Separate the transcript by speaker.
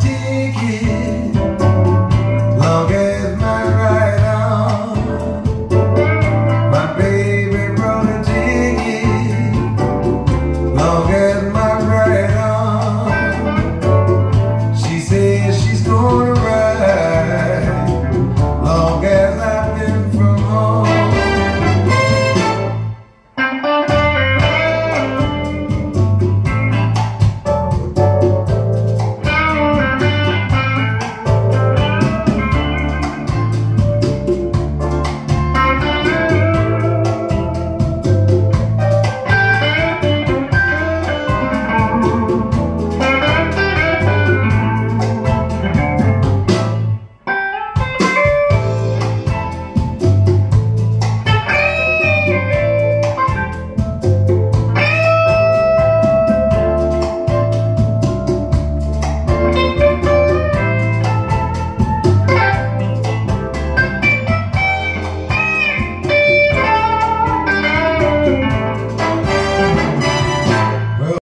Speaker 1: dig it.